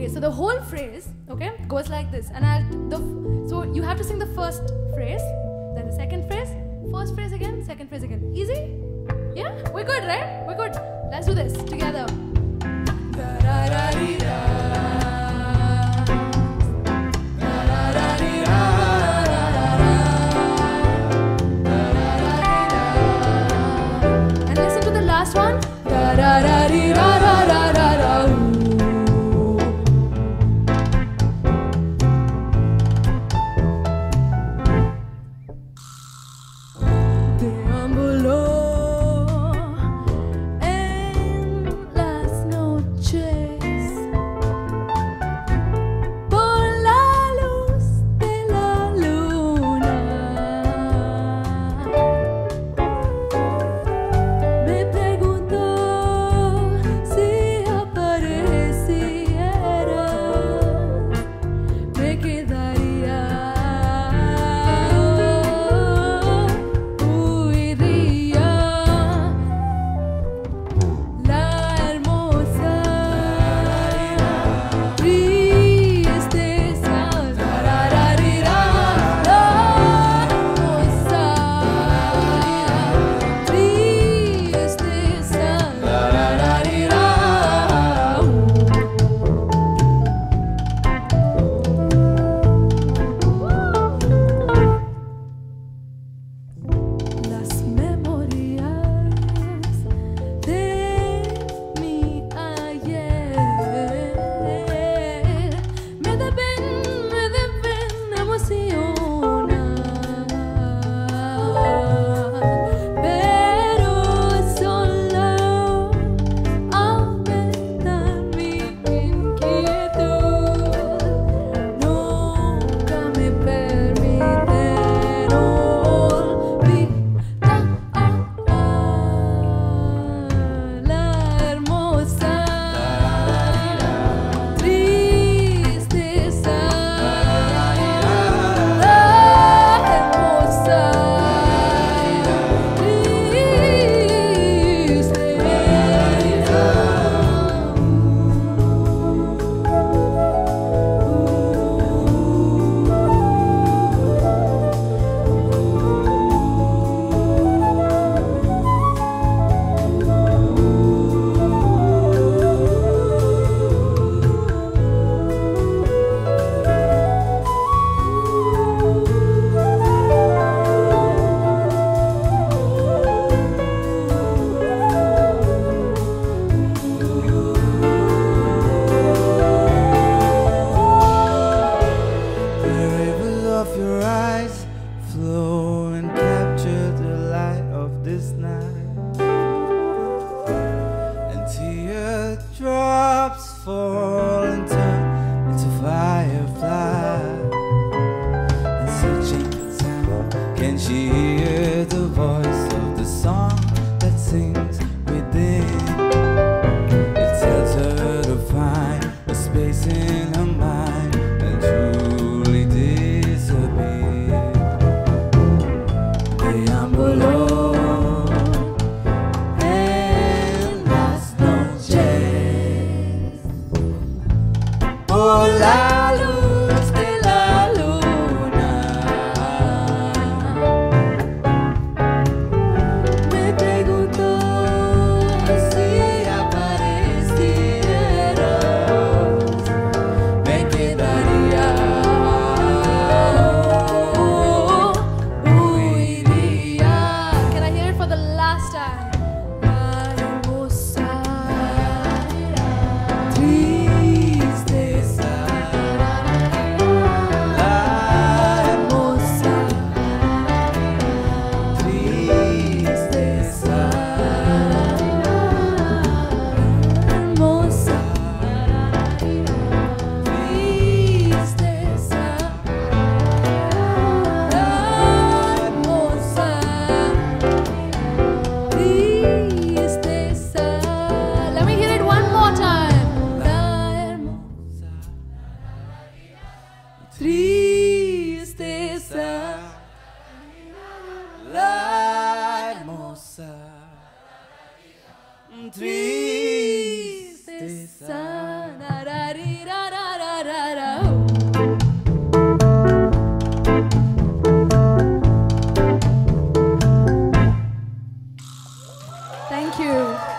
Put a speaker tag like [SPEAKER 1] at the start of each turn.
[SPEAKER 1] okay so the whole phrase okay goes like this. And i'll the so you have to sing the first phrase then the second phrase first phrase again second phrase again. Easy? Yeah? We're good right? We're good. Let's do this together. And listen to the last one.
[SPEAKER 2] Thank you.